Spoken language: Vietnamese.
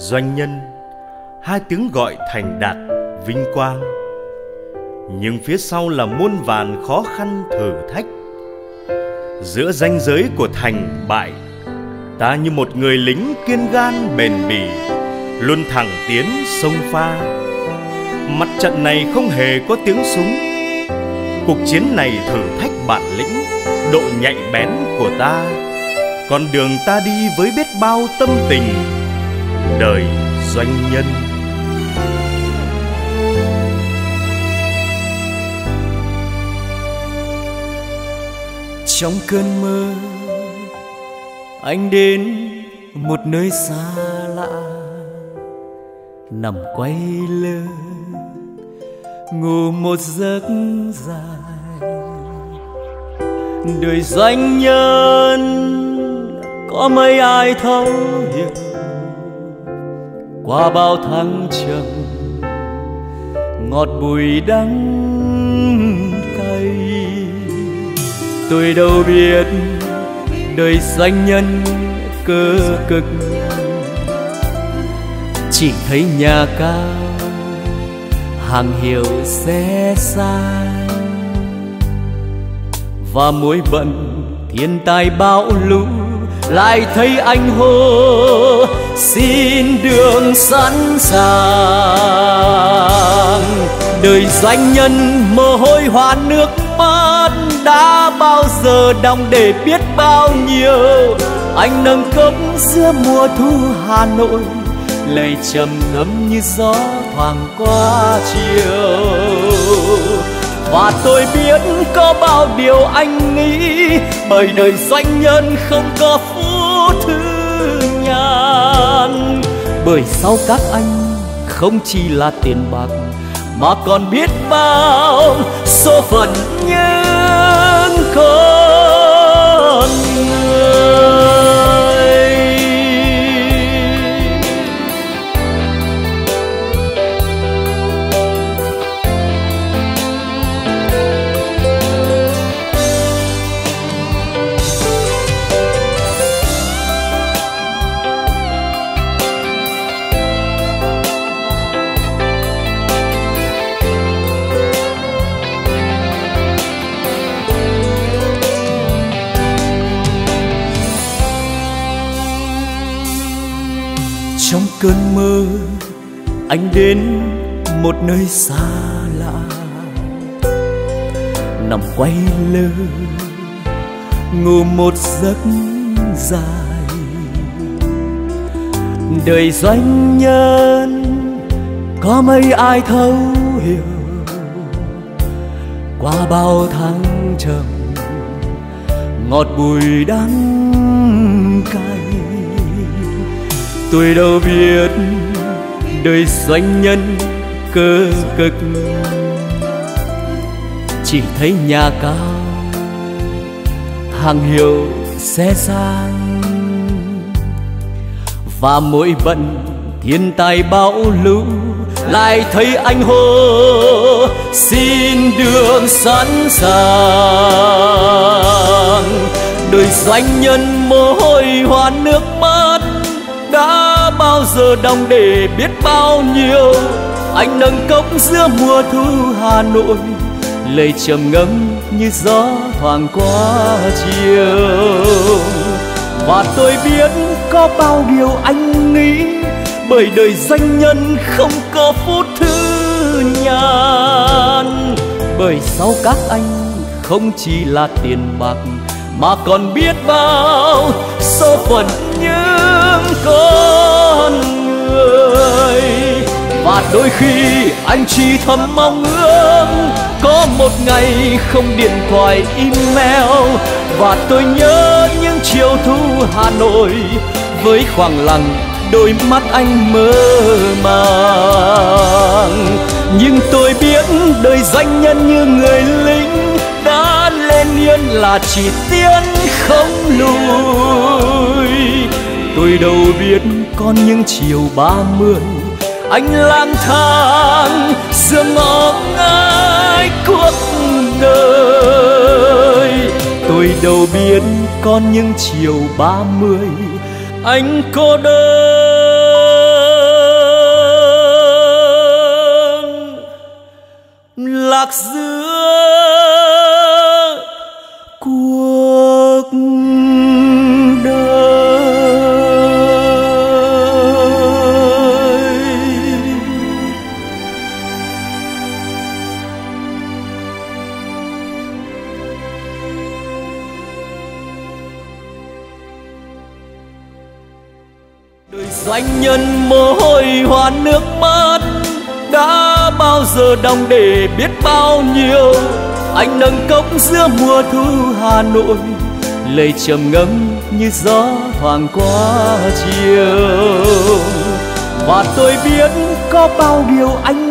doanh nhân, hai tiếng gọi thành đạt, vinh quang. Nhưng phía sau là muôn vàn khó khăn thử thách. Giữa ranh giới của thành bại, ta như một người lính kiên gan bền bỉ, luôn thẳng tiến sông pha. Mặt trận này không hề có tiếng súng. Cuộc chiến này thử thách bản lĩnh, độ nhạy bén của ta. Con đường ta đi với biết bao tâm tình đời doanh nhân. Trong cơn mơ, anh đến một nơi xa lạ, nằm quay lưng ngủ một giấc dài. Đời doanh nhân, có mấy ai thấu hiểu? Qua bao tháng trầm ngọt bùi đắng cay. Tôi đâu biết đời doanh nhân cơ cực. Chỉ thấy nhà cao hàng hiệu xe xa, và mỗi bận thiên tai bão lũ lại thấy anh hô xin sẵn sàng. Đời doanh nhân mồ hôi hoa nước mắt đã bao giờ đong để biết bao nhiêu. Anh nâng cốc giữa mùa thu hà nội, lời trầm ngâm như gió thoảng qua chiều. Và tôi biết có bao điều anh nghĩ, bởi đời doanh nhân không có phú thư nhàn bởi sau các anh không chỉ là tiền bạc mà còn biết bao số phận những con người cơn mơ, anh đến một nơi xa lạ. Nằm quay lơ, ngủ một giấc dài. Đời doanh nhân, có mấy ai thấu hiểu? Qua bao tháng trầm, ngọt bùi đắng tôi đâu biết đời doanh nhân cơ cực. Chỉ thấy nhà cao, hàng hiệu xe sang. Và mỗi bận thiên tai bão lũ, lại thấy anh hô, xin đường sẵn sàng. Đời doanh nhân mồ hôi hoa nước bao giờ đong để biết bao nhiêu. Anh nâng cốc giữa mùa thu hà nội, lời trầm ngâm như gió thoảng qua chiều. Và tôi biết có bao điều anh nghĩ, bởi đời doanh nhân không có phút thư nhàn. Bởi sau các anh không chỉ là tiền bạc, mà còn biết bao số phận như con người. Và đôi khi anh chỉ thầm mong ước có một ngày không điện thoại email. Và tôi nhớ những chiều thu Hà Nội với khoảng lặng, đôi mắt anh mơ màng. Nhưng tôi biết đời danh nhân như người lính đã lên yên là chỉ tiến không lùi tôi đâu biết con những chiều ba mươi, anh lang thang giữa ngõ ngách cuộc đời tôi đâu biết con những chiều ba mươi, anh cô đơn lạc dương đời doanh nhân mồ hôi hoa nước mắt đã bao giờ đong để biết bao nhiêu? Anh nâng cốc giữa mùa thu hà nội, lời trầm ngâm như gió thoảng qua chiều. Và tôi biết có bao điều anh